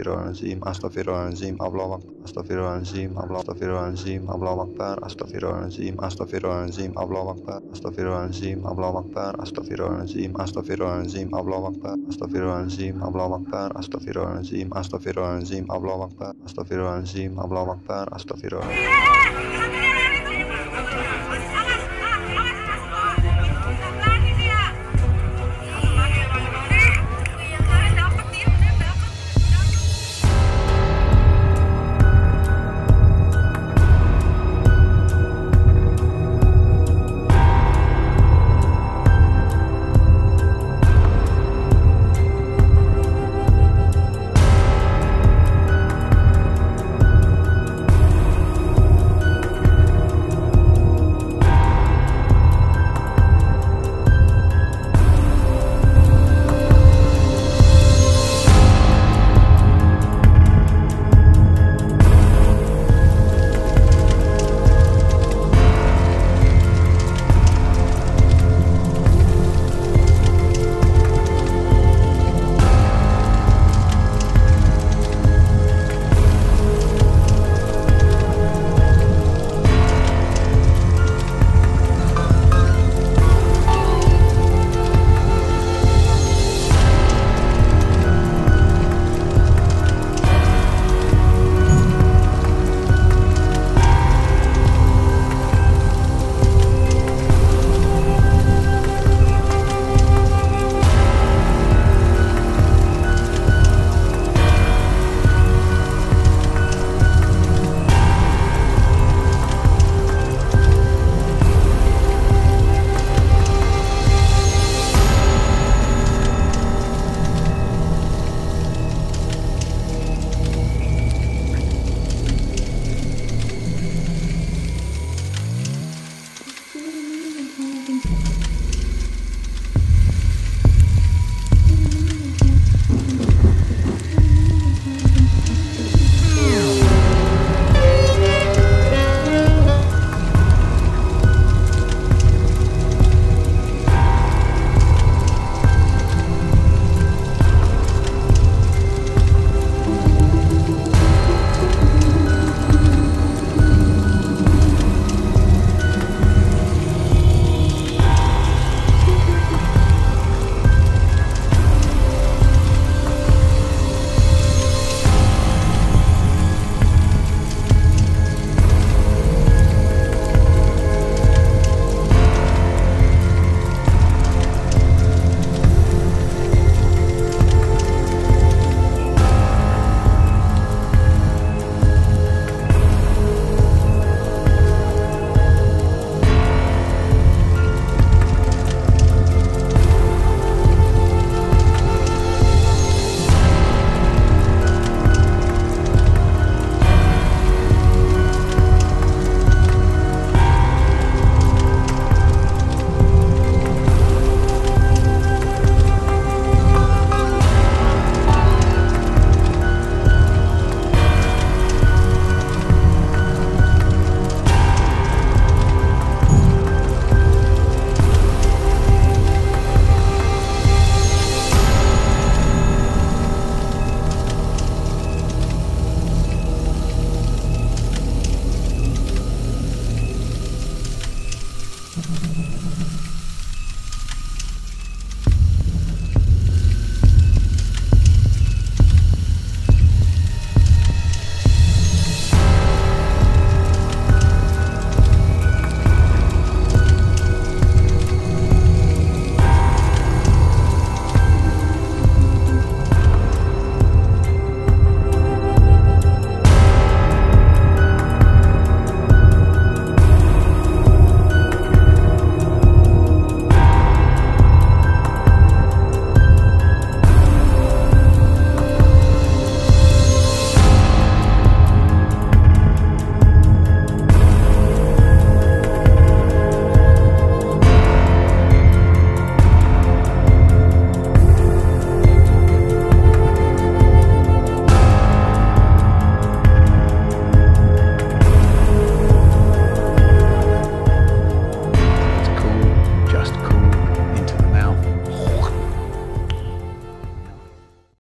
Astagfirullahaladzim, Astagfirullahaladzim, Allah Akbar, Astagfirullahaladzim, Allah Astagfirullahaladzim, Allah Akbar, Astagfirullahaladzim, Astagfirullahaladzim, Allah Akbar, Astagfirullahaladzim, Allah Akbar, Astagfirullahaladzim, Astagfirullahaladzim, Allah Akbar, Astagfirullahaladzim, Allah Akbar, Astagfirullahaladzim, Astagfirullahaladzim, Allah Akbar, Astagfirullahaladzim, Allah Akbar, Astagfirullahaladzim.